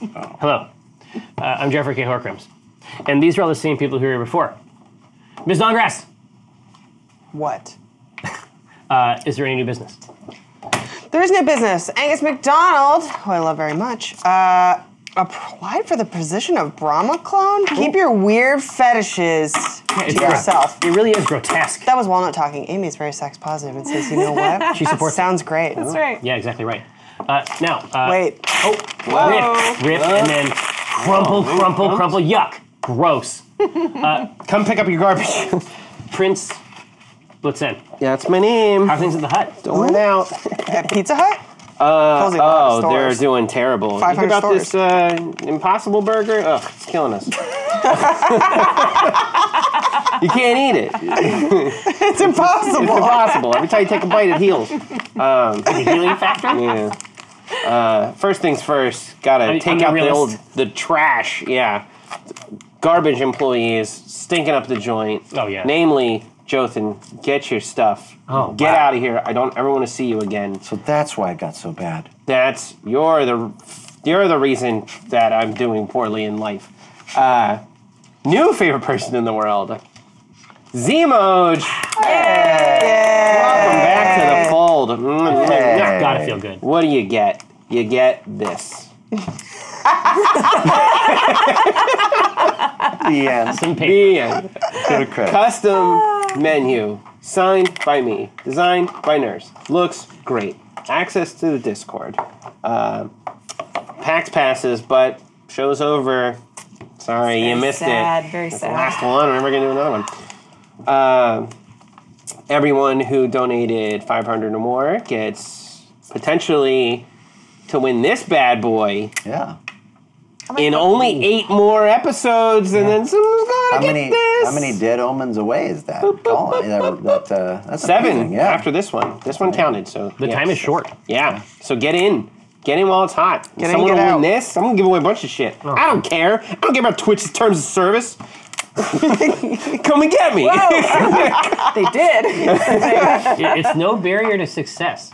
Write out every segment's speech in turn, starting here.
Hello. Uh, I'm Jeffrey K. Horcrims. And these are all the same people who were here before. Ms. Dankgrass, What? uh, is there any new business? There is no business. Angus McDonald, who I love very much, uh, applied for the position of Brahma clone. Keep your weird fetishes to yourself. It really is grotesque. That was Walnut talking. Amy's very sex positive and says, you know what? She supports Sounds great. That's right. Yeah, exactly right. Uh, now, uh, Wait. Oh, rip, rip, and then crumple, crumple, crumple. Yuck. Gross. Come pick up your garbage. Prince Blitzen. yeah, that's my name. How are things at the hut? Don't run out. At Pizza Hut? Uh, Closing a oh, they're doing terrible. You 500 hear about this uh, Impossible Burger? Ugh, it's killing us. you can't eat it. It's impossible. It's impossible. impossible. Every time you take a bite, it heals. The healing factor? Yeah. Uh, first things first, gotta I'm- take I'm out the old the trash. Yeah, garbage employees stinking up the joint. Oh, yeah. Namely, Jothan, get your stuff. Oh, get wow. out of here. I don't ever want to see you again. So that's why it got so bad. That's you're the you're the reason that I'm doing poorly in life. Uh, new favorite person in the world, Zemoj. Welcome back to the fold. Mm, Hey. Gotta feel good. What do you get? You get this. The end. Some paper. The end. Go to credit. Custom menu. Signed by me. Designed by Nurse. Looks great. Access to the Discord. Uh, PAX passes, but show's over. Sorry, you missed sad, it. Very It's the sad. last one. We're never gonna do another one. Uh, everyone who donated 500 or more gets potentially to win this bad boy Yeah. in only eight more episodes, and then someone's gonna How get many? this. How many dead omens away is that? Colin, that, that, uh, that's Seven amazing, Yeah. after this one. This one counted, so The yeah. time is short. Yeah, so get in. Get in while it's hot. Get in, Someone get will out. win this. I'm gonna give away a bunch of shit. Oh. I don't care. I don't care about Twitch's terms of service. Come and get me. They did. It- it's no barrier to success.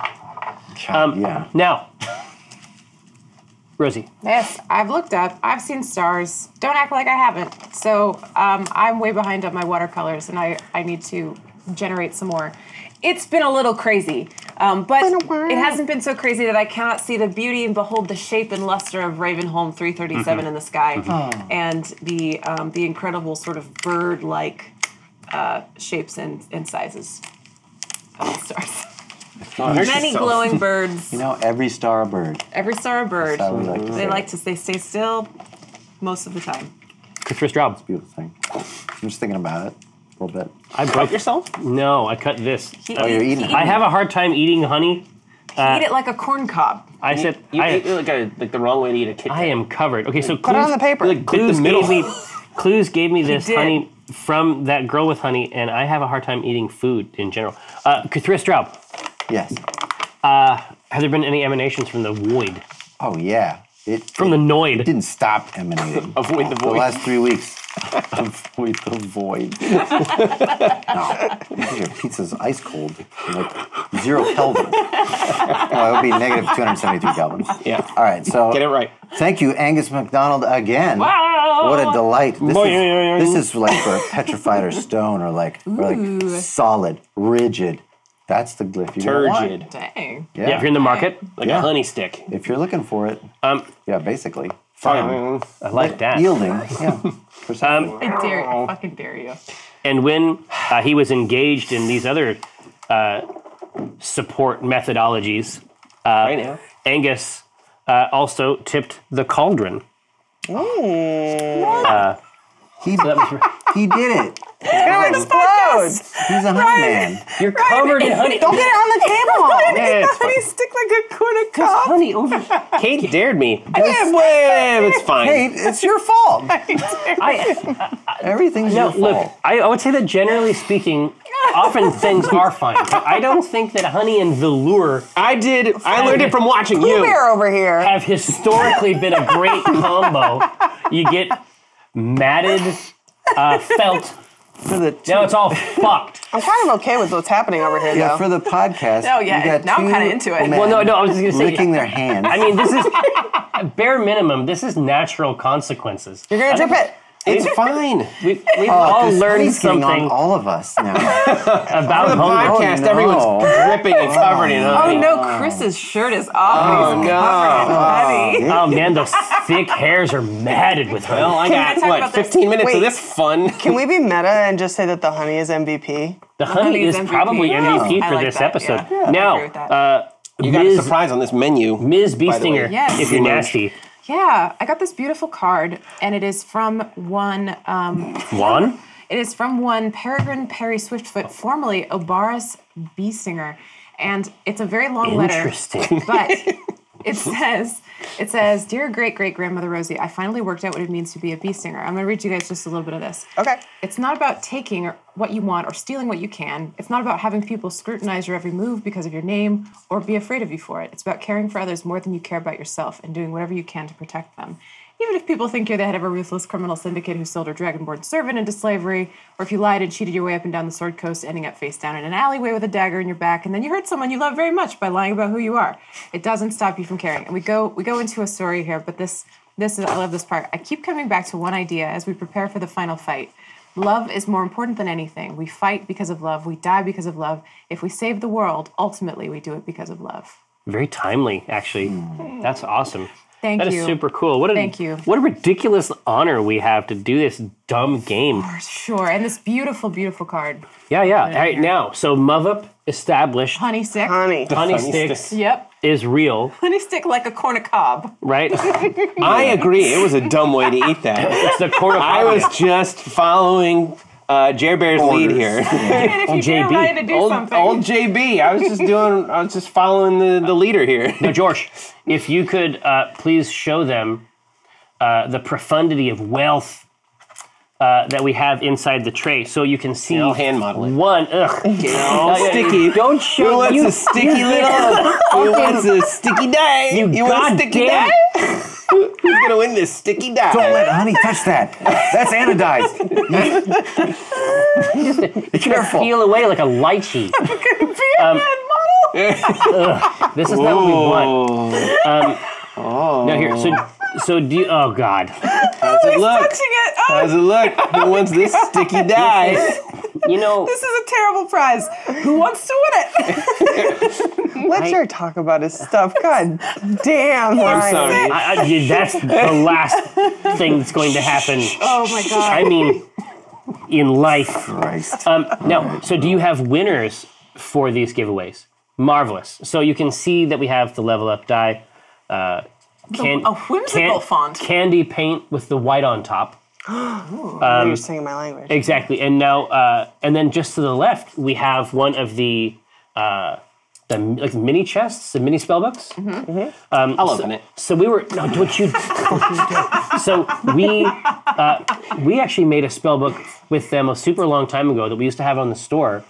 Um, yeah. Now, Rosie, yes, I've looked up. I've seen stars. Don't act like I haven't. So um, I'm way behind on my watercolors, and I, I need to generate some more. It's been a little crazy, um, but it hasn't been so crazy that I cannot see the beauty and behold the shape and luster of Ravenholm 337 in the sky, and the um, the incredible sort of bird-like uh, shapes and, and sizes of the stars. Oh, there's Many so- glowing birds. You know, every star a bird. Every star a bird. That's how we like to They say like to they stay still most of the time. Kris Straub. Beautiful thing. I'm just thinking about it a little bit. I Cut broke yourself? No, I cut this. He, Oh, you're eating he- I have a hard time eating honey. eat it like a corn cob. I said You I, ate like a like the wrong way to eat a Kit Kat. I am covered. Okay, so Put it clues, on the paper. Like, bit the clues middle. gave me clues gave me this did. honey from that girl with honey, and I have a hard time eating food in general. Uh, Kris Straub, Yes. Uh, have there been any emanations from the void? Oh yeah. It From the noid. it didn't stop emanating. Avoid the void. The void. last three weeks. Avoid the void. no, your pizza's ice cold, like zero Kelvin. Well, it would be negative 273 Kelvin. Yeah. All right, so Get it right. Thank you, Angus McDonald, again. Wow. What a delight! This is, this is like for petrified or stone or like or like solid, rigid. That's the glyph you want. Turgid. Dang. Yeah. Yeah, if you're in the market, Like Yeah. a honey stick. if you're looking for it, um, yeah, basically firm, Um, I like that. yielding. Yeah, precisely. I dare you. Fucking dare you. And when uh, he was engaged in these other uh, support methodologies, right now. Angus uh, also tipped the cauldron. he, That was- he did it. Explode. He's a honey man. You're covered in honey. Don't get it on the table. Yeah, it's fine. stick like a corn cob. honey over. Kate dared me. It's, well, it's fine. Hey, it's your fault. I, Everything's no, your look, fault. I, I would say that generally speaking, often things are fine. But I don't think that honey and velour I did. I learned it from watching you. Bear over here. have historically been a great combo. You get matted uh, felt for the two, Now it's all fucked. I'm kind of okay with what's happening over here, yeah though. for the podcast. Oh, yeah, got now I'm kinda into it. men Well, no, no, I was just gonna say- licking their hands. I mean, this is bare minimum. This is natural consequences. You're gonna I drip think it. It's fine. We've, we've Oh, all this learned something on all of us now. about The hunger. podcast, no. everyone's dripping and covered in honey. Oh no, Chris's shirt is off. Oh, He's no. covered in honey. Oh man, those thick hairs are matted with honey. Well, I Can we got talk what about this? 15 minutes Wait. of this fun. Can we be meta and just say that the honey is MVP? the honey honey is is MVP. probably MVP I for like this that, episode. yeah. Yeah, now, agree with that. uh, You got a surprise on this menu. Ms. by the. Beestinger, Yes. if you're nasty. Yeah, I got this beautiful card, and it is from one. Um, Juan? it is from one Peregrine Perry Swiftfoot, formerly Obaris Beestinger, and it's a very long letter. Interesting. But it mm-hmm. says, it says, "Dear great great grandmother Rosie, I finally worked out what it means to be a Beestinger. I'm going to read you guys just a little bit of this. Okay. It's not about taking what you want or stealing what you can. It's not about having people scrutinize your every move because of your name or be afraid of you for it. It's about caring for others more than you care about yourself and doing whatever you can to protect them. Even if people think you're the head of a ruthless criminal syndicate who sold her dragonborn servant into slavery, or if you lied and cheated your way up and down the Sword Coast, ending up face down in an alleyway with a dagger in your back, and then you hurt someone you love very much by lying about who you are, it doesn't stop you from caring. And we go we go into a story here, but this this is I love this part. I keep coming back to one idea as we prepare for the final fight. Love is more important than anything. We fight because of love. We die because of love. If we save the world, ultimately we do it because of love. Very timely, actually. Hmm. That's awesome. Thank That is you. super cool. What a Thank you. What a ridiculous honor we have to do this dumb game. For sure. And this beautiful, beautiful card. Yeah, yeah. All right, now, so Muvup established. Honey stick. Honey. Honey Honey sticks sticks. Yep. is real, Honey stick like a corn cob. right? I agree. It was a dumb way to eat that. it's the cornucopia. I was just following uh, Jer Bear's lead here. And if you dare JB. Ryan to do old, something. old JB. I was just doing. I was just following the, the leader here. Now, George, if you could uh, please show them uh, the profundity of wealth uh, that we have inside the tray, so you can see I'll hand model it. one. Ugh, Oh, sticky. Don't Who show wants you. a sticky little? Who wants a sticky day. You want a sticky goddamn- die? Who's gonna win this sticky die? Don't let honey touch that. That's anodized. Be careful. Peel away like a lychee. Um, This is not what we want. Um, No, here. So, so do you? Oh God. How's it look? touching it. Oh, How's it look? Who wants this sticky die? You know, this is a terrible prize. Who wants to win it? Let Jer talk about his stuff. God damn, Ryan. sorry. I, I, yeah, that's the last thing that's going to happen. Oh my god. I mean, in life. Christ. Um, now, so do you have winners for these giveaways? Marvelous. So you can see that we have the level up die. Uh, can, a whimsical font. Candy paint with the white on top. Now You're singing my language. Exactly. And now, uh, and then just to the left, we have one of the uh, the like mini chests, the mini spell books. I'll open it. So we were no, don't you? don't you dare. so we uh, we actually made a spell book with them a super long time ago that we used to have on the store.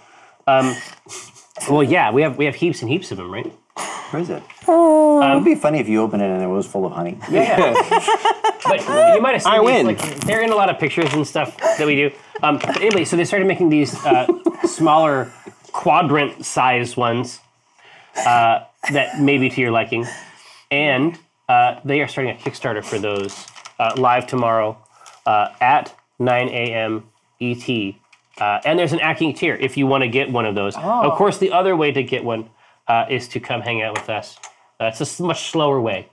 Um, well, yeah, we have we have heaps and heaps of them, right? Where is it? it would be funny if you opened it and it was full of honey. Yeah. but you might have seen I these, win. Like, they're in a lot of pictures and stuff that we do. Um, but anyway, so they started making these uh, smaller quadrant size ones uh, that may be to your liking. And uh, they are starting a Kickstarter for those uh, live tomorrow uh, at 9 a.m. ET. Uh, and there's an acting tier if you want to get one of those. Of course, the other way to get one uh, is to come hang out with us. Uh, it's a much slower way,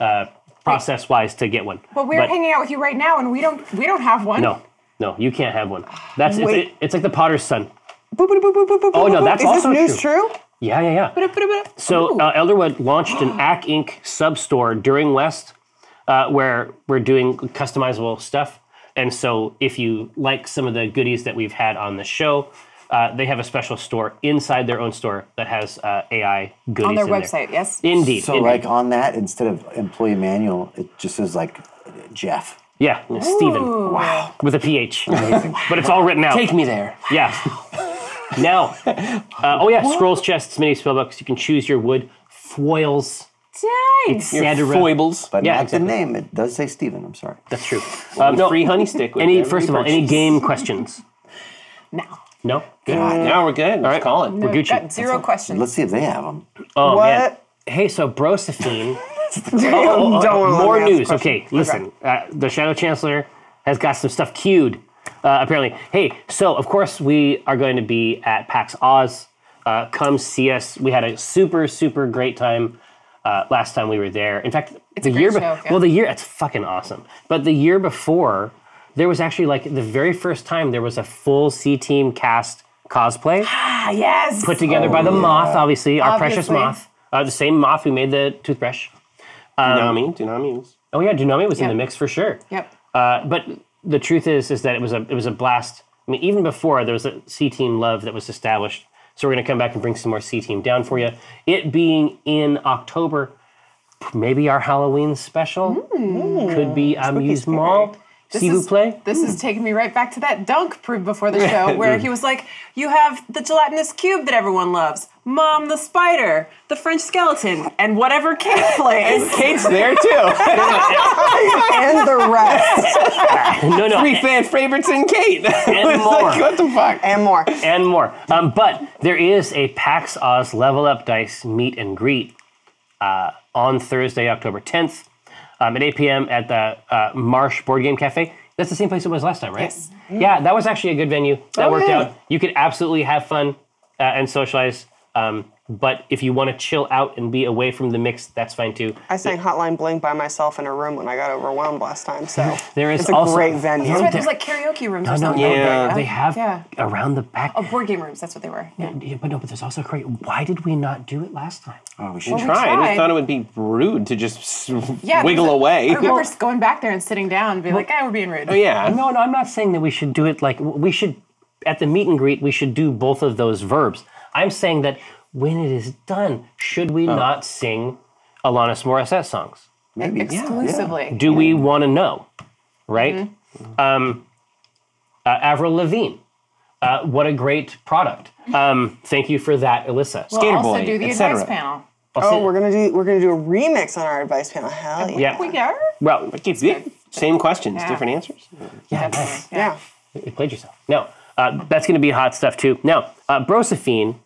uh, process wise, to get one. but we're hanging out with you right now, and we don't we don't have one. No, no, you can't have one. That's it's, Wait. it, it's like the Potter's son. Boop, boop, boop, boop, boop, boop, Oh, no, boop. that's Is this also news true. Yeah, yeah, yeah. So Ooh. uh, Elderwood launched an Acq Inc. sub store during West, uh, where we're doing customizable stuff. And so, if you like some of the goodies that we've had on the show, uh, they have a special store inside their own store that has uh, AI goodies on their in there. website, yes. Indeed. So, indeed. like on that, instead of employee manual, it just says like Jeff. yeah, Steven. Wow. With a PH. but it's all written out. Take me there. Yeah. now, uh, oh yeah, scrolls, chests, mini spellbooks. You can choose your wood foils. Nice. Your foibles. But Yeah, not exactly. the name. It does say Steven. I'm sorry. That's true. Um, Um, no, free honey stick. With any first of all, any game questions? now. No. Good. Now we're good. Let's right. call it. We're Gucci. Got zero questions. Let's see if they have them. Oh What? man. Hey, so Brosephine. Don't wanna More news. Okay, listen. Uh, the Shadow Chancellor has got some stuff queued. Uh, apparently. Hey, so of course we are going to be at PAX Aus. Uh, come see us. We had a super super great time uh, last time we were there. In fact, It's the a great year show, be- yeah. well the year it's fucking awesome. But the year before, there was actually like the very first time there was a full C team cast cosplay Ah, yes. put together by the moth, obviously, our precious moth. Uh, the same moth who made the toothbrush. Dunami, Dunami. Oh yeah, Dunami was in the mix for sure. Yep. Uh, but the truth is, is that it was a it was a blast. I mean, even before there was a C team love that was established. So we're gonna come back and bring some more C team down for you. It being in October, maybe our Halloween special could be Amuse Mall. S'il vous is- plaît. This is taking me right back to that dunk proved before the show where he was like, You have the gelatinous cube that everyone loves, Mom the spider, the French skeleton, and whatever Kate plays. Kate's there too. and the rest. No, no, Three fan favorites in Kate. and more. what the fuck? and more. and more. Um, but there is a PAX Aus Level Up Dice meet and greet uh, on Thursday, October 10th um, at 8 p.m. at the uh, Marsh Board Game Cafe. That's the same place it was last time, right? Yes. Yeah, that was actually a good venue. That Oh, worked yeah. out. You could absolutely have fun uh, and socialize. Um, but if you want to chill out and be away from the mix, that's fine too. I sang Hotline Bling by myself in a room when I got overwhelmed last time. So There is it's a also- great venue. That's right, there's like karaoke rooms No, no, something. no, Yeah. they, they have Yeah. around the back. Oh, board game rooms, that's what they were. Yeah. Yeah, but no, but there's also great. Why did we not do it last time? Oh, we should. Well, we Tried. I thought it would be rude to just Yeah, wiggle away. I remember going back there and sitting down and being like, "Yeah, we're being rude." oh yeah. No, no, I'm not saying that we should do it like we should at the meet and greet. We should do both of those verbs. I'm saying that when it is done, should we not sing Alanis Morissette songs? Maybe. Exclusively. Do we want to know? Right? Um, uh, Avril Lavigne. Uh, what a great product. Um, thank you for that, Alyssa. We'll Skater also Boy, do the et cetera. advice panel. Oh, we're gonna do we're gonna do a remix on our advice panel. Hell yeah. yeah. We are. Well, Keep the same questions, Yeah. different answers. yeah, nice. Yeah. You played yourself. No, uh, that's going to be hot stuff too. Now, uh, Brosephine,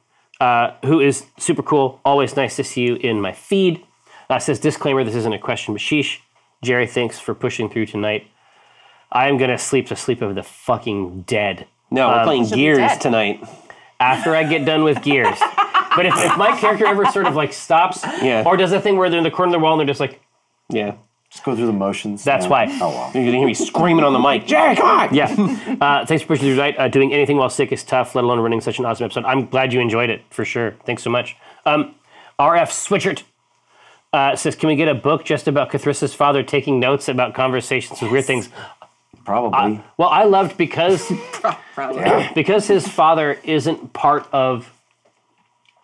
uh, who is super cool, always nice to see you in my feed, uh, says disclaimer: this isn't a question, but sheesh. Jerry, thanks for pushing through tonight. I am going to sleep the sleep of the fucking dead No, we're playing Gears tonight. after I get done with Gears. But if, if my character ever sort of like stops, Yeah. or does a thing where they're in the corner of the wall and they're just like, Yeah. Just go through the motions. That's why. Oh well. You're gonna hear me screaming on the mic. Jerry, come on! Yeah. Uh, thanks for pushing through tonight. Uh, doing anything while sick is tough, let alone running such an awesome episode. I'm glad you enjoyed it, for sure. Thanks so much. Um, RF Switchert uh, says, Can we get a book just about K'thriss's father taking notes about conversations with weird things? Probably. Well, I loved because because his father isn't part of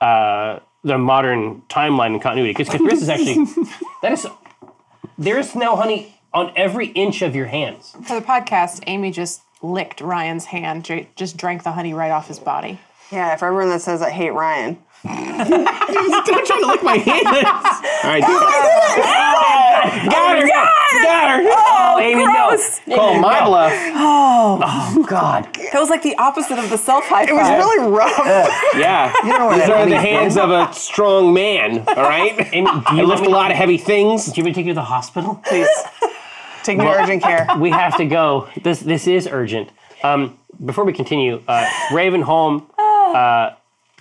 uh, the modern timeline and continuity. Because K'thriss is actually that is there's now honey on every inch of your hands. For the podcast, Amy just licked Ryan's hand, just drank the honey right off his body. Yeah, for everyone that says I hate Ryan. Don't try to lick my hands. All right. Got her. Got her. Oh, Amy, no. Call my bluff. Oh oh God. That was like the opposite of the self high It was really rough. Yeah. You know where These that are the hands of a strong man. All right. Amy, do I you lift a lot of heavy things. do you want me to take you to the hospital? Please. Take me to urgent care. we have to go. This this is urgent. Um, before we continue, uh, Raven Holm, uh,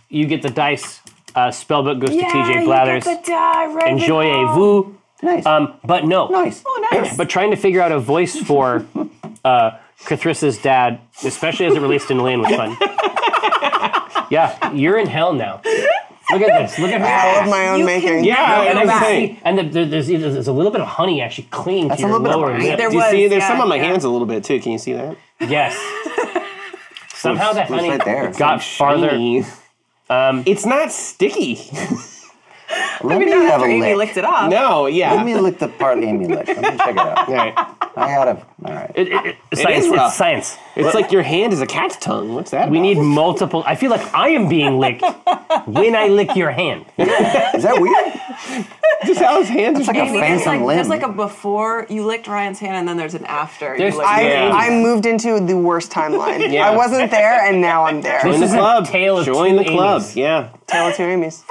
you get the dice. Uh, spellbook goes to TJ Blathers. Enjoy a vous. Nice. Um, but no. nice. Oh, nice. But trying to figure out a voice for uh, K'thriss's dad, especially as it relates to Elaine, was fun. yeah, you're in hell now. Look at this. Look at her. All of my own You making. can- Yeah. and I I see, and the, there- there's, there's a little bit of honey actually clinging That's to a your little bit of lower honey. lip. There Do you was, see? There's yeah, some on my yeah. hands a little bit too. Can you see that? Yes. Somehow that It's honey right there. got farther. Shiny. Um, it's not sticky. Let Maybe me not have after a Amy lick. licked it off. No, yeah. Let me lick the part Amy licked. Let me check it out. All right. I had a. All right. It, it, it, science. is rough. It's science. It's like your hand is a cat's tongue. What's that? We about? need multiple. I feel like I am being licked when I lick your hand. Is that weird? just how his hands are. Like a Amy, there's phantom like, limb. there's like a before you licked Ryan's hand, and then there's an after. There's- you licked I, Yeah. I moved into the worst timeline. Yeah. I wasn't there, and now I'm there. This Join the is a club. tale of Join two the club. Amy's. Yeah. Tale of two Amy's.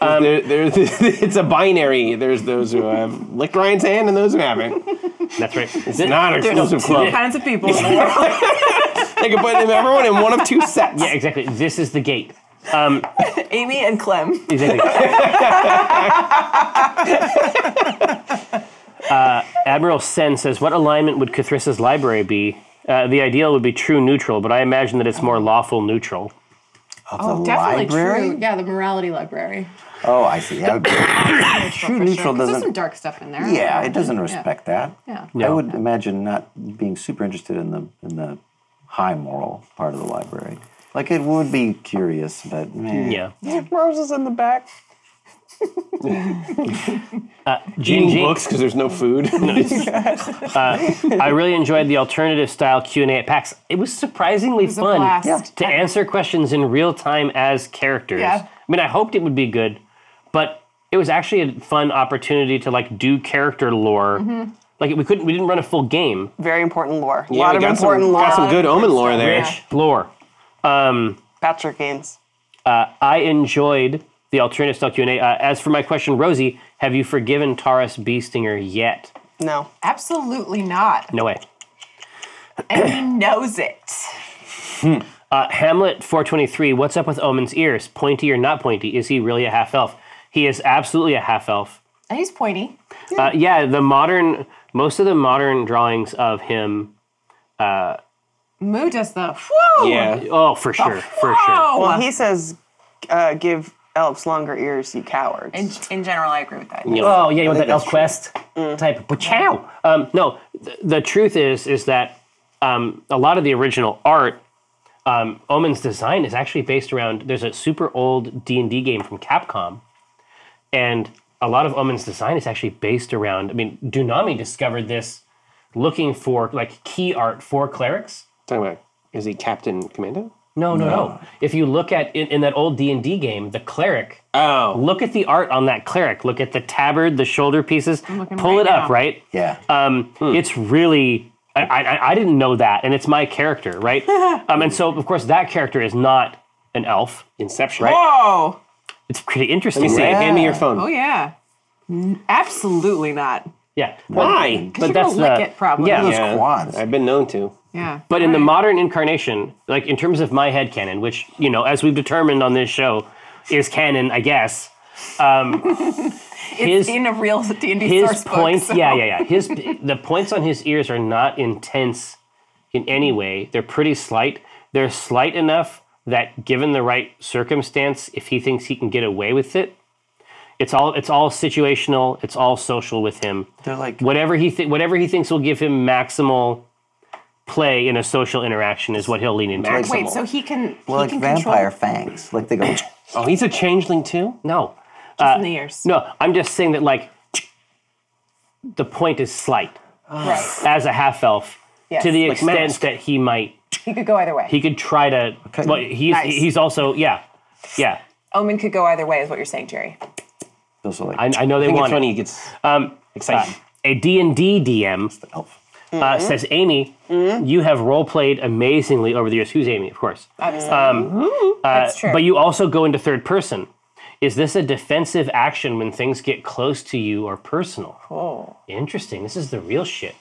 There, there, it's a binary. There's those who have licked Ryan's hand and those who haven't. That's right. It's not an exclusive two club. kinds of people. They can put everyone in one of two sets. Yeah, exactly. This is the gate. Amy and Clem. Exactly. uh, Admiral Sen says, "What alignment would K'thriss's library be? Uh, the ideal would be true neutral, but I imagine that it's more lawful neutral. Oh, The Definitely library? true. Yeah, the morality library. Oh, I see. That would be, true neutral There's some doesn't. dark stuff in there. Yeah, it doesn't respect that. Yeah. I would imagine not being super interested in the in the high moral part of the library. Like it would be curious, but man. Yeah. Rose is in the back. Uh, Gene Eating G- books because there's no food. Uh, I really enjoyed the alternative style Q and A at PAX. It was surprisingly was fun blast. Yeah. to answer questions in real time as characters. Yeah. I mean, I hoped it would be good, but it was actually a fun opportunity to like do character lore. Mm-hmm. Like we couldn't, we didn't run a full game. Very important lore. A lot we of got important some, lore. got some good omen lore there. Yeah. Lore. Um, Patrick Gaines. Uh, I enjoyed the alternative style Q and A. Uh, as for my question, Rosie, have you forgiven Taurus Beestinger yet? No. Absolutely not. No way. And he knows it. Uh, Hamlet 423. What's up with Omen's ears? Pointy or not pointy? Is he really a half elf? He is absolutely a half elf. And he's pointy. Uh, yeah, the modern, most of the modern drawings of him. Moo does the whoo. Yeah. Oh, for sure, for sure. Whoa. Well, he says, uh, give elves longer ears, you cowards. In, in general, I agree with that. Oh yeah, you want that Elf that's Quest type? But chow. Um, no, th- the truth is is that um, a lot of the original art, um, Omen's design is actually based around. There's a super old D and D game from Capcom, and a lot of Omen's design is actually based around. I mean, Dunami discovered this looking for like key art for clerics. Talking about, is he Captain Commando? No, no, no. If you look at in, in that old D and D game, the cleric Oh. Look at the art on that cleric. Look at the tabard, the shoulder pieces. looking Pull right it up, right? Yeah. Um, It's really. I, I, I didn't know that, and it's my character, right? um, and so, of course, that character is not an elf. Inception. Right? Whoa. It's pretty interesting. Let me see. right? Hand me your phone. Oh yeah. Absolutely not. Yeah. Why? But you're that's gonna lick the it, probably. Yeah. Those Yeah, quads. I've been known to. Yeah. But in the modern incarnation, like in terms of my head canon, which you know, as we've determined on this show, is canon, I guess. Um, it's his- in a real D and D his source points book. so- yeah yeah yeah his the points on his ears are not intense in any way they're pretty slight they're slight enough that given the right circumstance if he thinks he can get away with it it's all it's all situational it's all social with him They're like whatever he th- whatever he thinks will give him maximal play in a social interaction is what he'll lean into Max- Wait, so he can well, he like can vampire control fangs. Like they go. Oh, he's a changeling too? no just in the ears. no i'm just saying that like the point is slight Right. as a half elf Yes. to the Like extent Mask. that he might He could go either way. he could try to Okay. well he's Nice. he's also yeah yeah Omen could go either way, is what you're saying, Jerry. Those are like I, I know I they think it's want when it. he gets Um, excited. a D&D DM elf. Uh, says Amy you have role played amazingly over the years. Who's Amy? Of course. Obviously. Um, That's true. but you also go into third person. Is this a defensive action when things get close to you or personal? Oh. interesting. This is the real shit.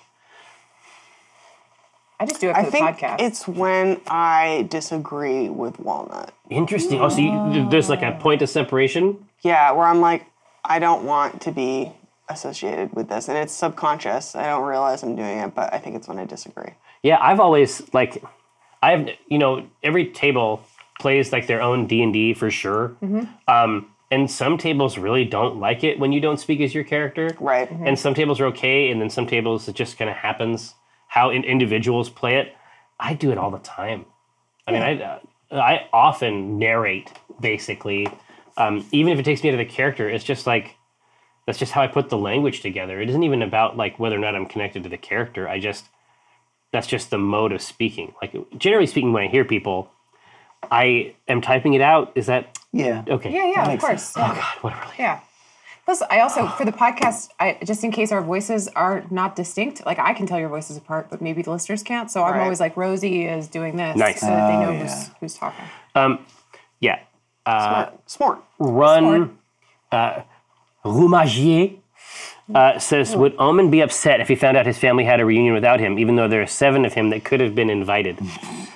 I just do it for I the think podcast. it's when I disagree with Walnut. interesting. Oh so you, there's like a point of separation? Yeah, where I'm like, I don't want to be associated with this, and it's subconscious. I don't realize I'm doing it, but I think it's when I disagree. Yeah, I've always like, I've you know every table plays like their own D and D for sure. Um, and some tables really don't like it when you don't speak as your character. Right. And some tables are okay, and then some tables it just kind of happens how in individuals play it. I do it all the time. I mean, I uh, I often narrate basically, um, even if it takes me out of the character. It's just like That's just how I put the language together. It isn't even about like whether or not I'm connected to the character. I just that's just the mode of speaking. Like generally speaking, when I hear people, I am typing it out. Is that Yeah. okay? Yeah, yeah, of course. sense. Yeah. God, what a relief. Yeah. Plus, I also for the podcast, I just in case our voices are not distinct, like I can tell your voices apart, but maybe the listeners can't. So I'm Right. always like, Rosie is doing this, Nice. so that they know Oh, who's yeah. who's talking. Um, Yeah. Smart. smart. Run. Uh, Roumagier uh, says, would Omen be upset if he found out his family had a reunion without him, even though there are seven of him that could have been invited?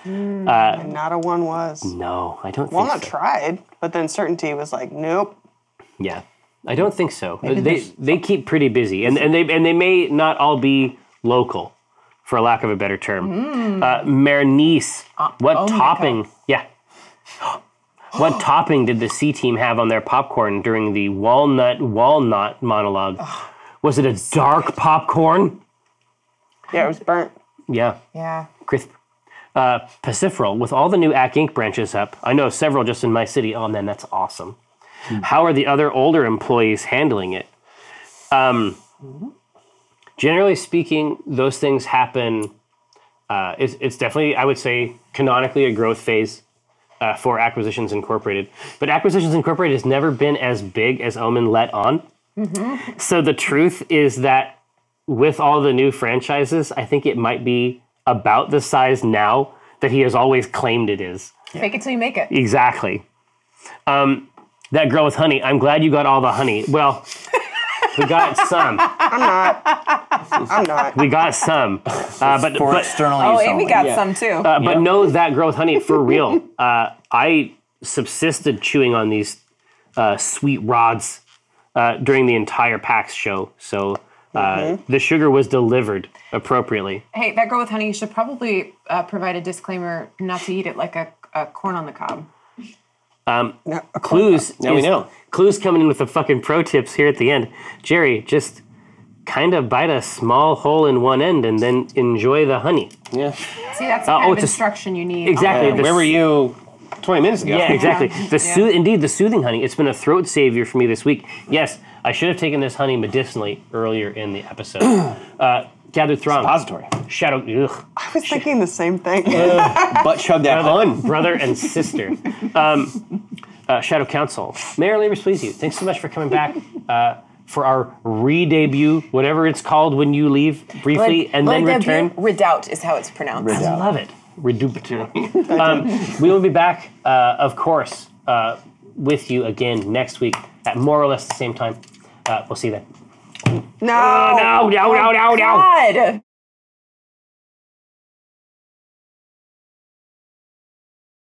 Not a one was. No, I don't Walnut think so. tried, but then certainty was like, nope. Yeah, I don't think so. They they keep pretty busy, and and they and they may not all be local, for a lack of a better term. Uh, Marnice, what oh topping? Yeah. What topping did the C team have on their popcorn during the walnut walnut monologue? Was it a dark popcorn? Yeah, it was burnt. Yeah, Yeah. crisp. Uh, Paciferal, with all the new Acq Inc. branches up, I know several just in my city. Oh man, that's awesome. How are the other older employees handling it? Um, generally speaking, those things happen. Uh, it's, it's definitely, I would say, canonically a growth phase uh, for Acquisitions Incorporated. But Acquisitions Incorporated has never been as big as Omen let on. So the truth is that with all the new franchises, I think it might be about the size now that he has always claimed it is. Fake it till you make it. Exactly. Um, that girl with honey, I'm glad you got all the honey. Well, we got some. I'm not. I'm not. We got some. Uh, but For but, external Oh, use Amy only. got some too. uh, but know that girl with honey for real. Uh, I subsisted chewing on these uh, sweet rods uh, during the entire PAX show. So uh, the sugar was delivered appropriately. Hey, that girl with honey you should probably uh, provide a disclaimer not to eat it like a, a corn on the cob. No, Clues. Now we know. Clues coming in with the fucking pro tips here at the end. Jerry, just kind of bite a small hole in one end and then enjoy the honey. Yeah. See, that's the Uh, kind oh, of it's a s- instruction you need. Exactly. Uh, where were you 20 minutes ago? Yeah, exactly. The sooth- indeed the soothing honey. It's been a throat savior for me this week. Yes, I should have taken this honey medicinally earlier in the episode. uh, gathered throng. Repository. Shadow. Ugh. I was thinking the same thing. Butt chug that hun. brother and sister. Um, uh, Shadow Council. Mayor Labors, please you. Thanks so much for coming back uh, for our re-debut, whatever it's called when you leave briefly and then return. Redoubt is how it's pronounced. I love it. Redubitor. um, we will be back, uh, of course, uh, with you again next week at more or less the same time. Uh, we'll see you then. no. No, no, no, no, no. God.